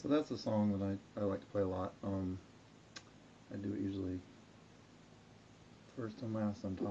So that's a song that I, I like to play a lot. Um, I do it usually first and last sometimes.